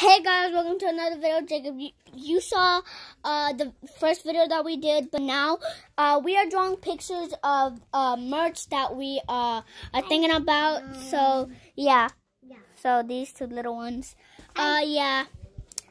Hey guys, welcome to another video. Jacob, you, you saw uh, the first video that we did, but now uh, we are drawing pictures of uh, merch that we uh, are thinking about. So yeah, so these two little ones. Uh, yeah.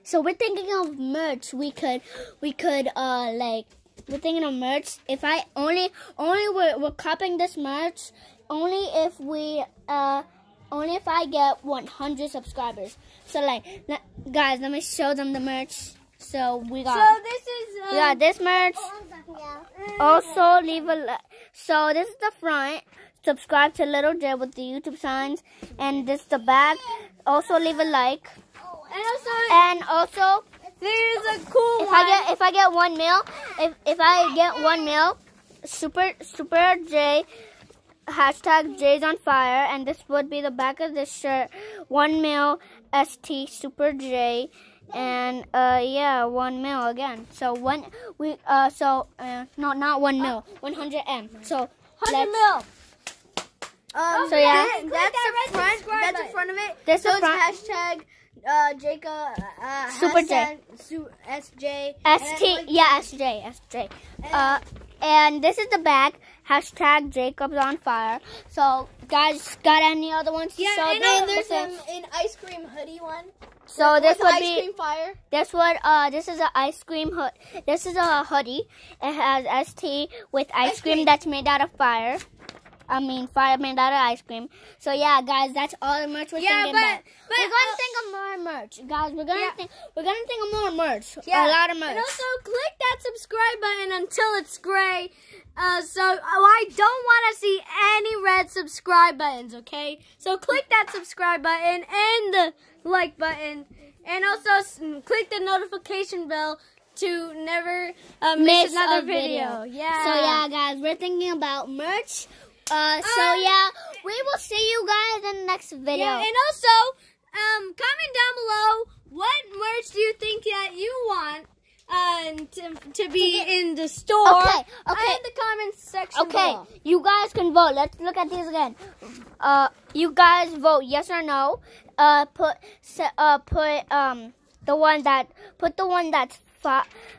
So we're thinking of merch. We could, we could uh, like we're thinking of merch. If I only, only we're we're copying this merch only if we uh only if I get 100 subscribers. So like, le- guys, let me show them the merch. So we got, So this is um, we got this merch. Also, leave a so this is the front. Subscribe to Little J with the YouTube signs, and this is the back. Also, leave a like, and also and also there's a cool if one. I get if I get one mil, if if I get one mil, super super J hashtag J's on fire, and this would be the back of this shirt. One mil st super J, and uh yeah, one mil again. So one we uh so uh no not one mil, one hundred m. So 100 mil. Um, So, yeah. that- That's that the front. That's the front of it. This so hashtag uh, Jacob uh, Super J. Su- SJ. St yeah SJ SJ. Uh, and this is the back hashtag Jacob's on fire. So guys, got any other ones? Yeah, show and them? there's um, an ice cream hoodie one. So this with would ice be cream fire. this would uh this is an ice cream hood. This is a hoodie. It has ST with ice, Ice cream. cream. that's made out of fire. I mean fire made ice cream. So yeah, guys, that's all the merch we're Yeah, thinking but- about. but, we're gonna uh, think of more merch, guys. We're gonna Yeah. think we're gonna think of more merch. Yeah. A lot of merch. And also click that subscribe button until it's gray. Uh, so oh, I don't want to see any red subscribe buttons, okay? So click that subscribe button and the like button, and also s- click the notification bell to never uh, miss, Miss another a video. Yeah. So yeah, guys, we're thinking about merch. Uh, so Um, yeah, we will see you guys in the next video. Yeah, and also, um, comment down below what merch do you think that you want uh, to, to be in the store. Okay, okay. In the comments section Okay, below. you guys can vote. Let's look at these again. Uh, you guys vote yes or no. Uh, put uh put um the one that put the one that's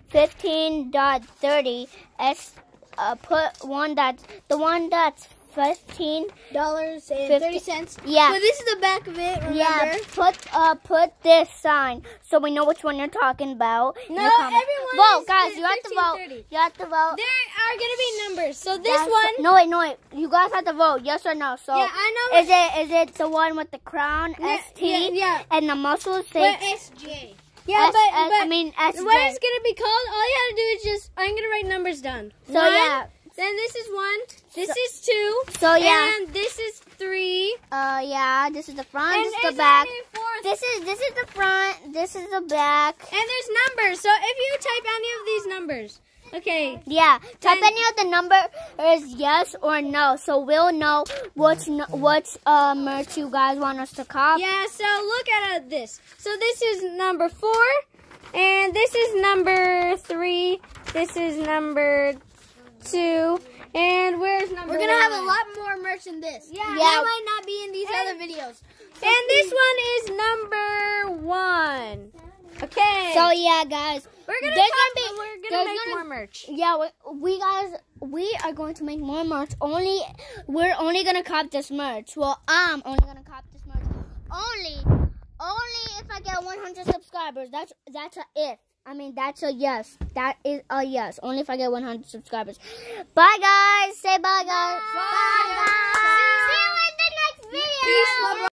fifteen dot thirty. S uh put one that's the one that's fifteen. Dollars and Fifty- thirty cents. Yeah. So this is the back of it. Remember? Yeah, put uh put this sign so we know which one you're talking about. No, everyone vote, guys. You have to vote. 15:30. You have to vote. There are gonna be numbers. So this Yes- one, No, wait, no, wait. You guys have to vote. Yes or no. So yeah, I know. is it is it the one with the crown Yeah, ST yeah, yeah. and the muscles say But- SJ. yeah, S- but, S- but I mean SJ. what it's gonna be called? All you have to do is just I'm gonna write numbers down. So, One, yeah. Then this is one. This So- is two. so yeah. And this is three. uh yeah, this is the front, and this is the back. This is this is the front, this is the back. And there's numbers. So if you type any of these numbers, okay. Yeah, type Then- any of the number is yes or no, so we'll know which which uh merch you guys want us to cop. Yeah. So look at uh, this. So this is number four, and this is number three. This is number two, and where's number? We're gonna have a lot more merch than this. Yeah. That might not be in these And- other videos. And this one is number one. Okay. So yeah, guys. we're gonna there's talk, gonna be- we're gonna make gonna- more merch. Yeah, we, we guys, we are going to make more merch. Only, we're only gonna cop this merch. Well, I'm only gonna cop this merch. Only, only if I get 100 subscribers. That's that's a if. I mean, that's a yes. That is a yes. Only if I get 100 subscribers. Bye, guys. Say bye, guys. Bye, bye guys. See you in the next video. Peace,